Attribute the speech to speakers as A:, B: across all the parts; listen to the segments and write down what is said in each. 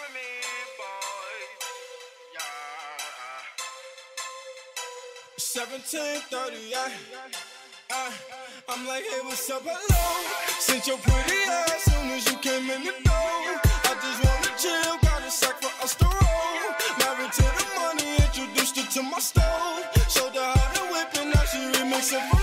A: for me, boy. Yeah.
B: 1738. I, uh, I'm like, hey, what's up? Hello. Since you're pretty as soon as you came in the door. I just wanna chill, got a sack for us to roll. Married to the money, introduced her to my stove. Showed her how to whip, and now she remixing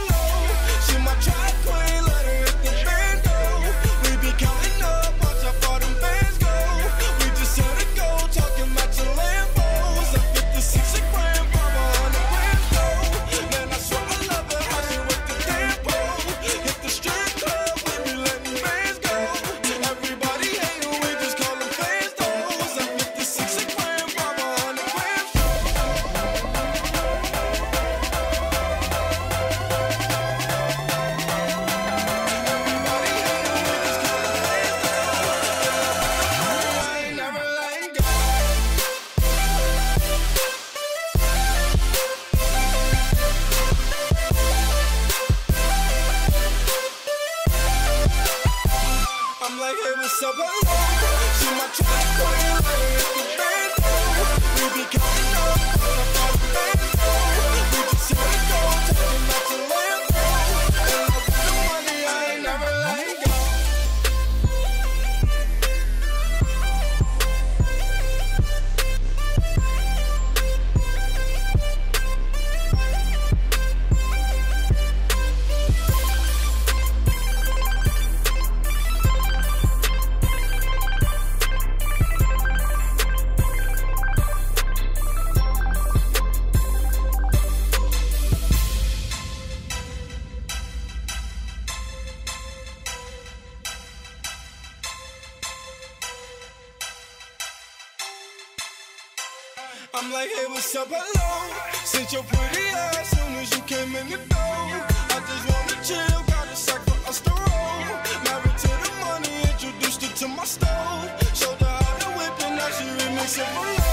B: my hair was so She my track queen. I'm like, hey, what's up, hello? Since your pretty ass, soon as you came in the door, I just wanna chill, got a sack for us to roll. Married to the money, introduced her to my stove, showed her how to whip, and now she remixing my love.